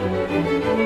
Música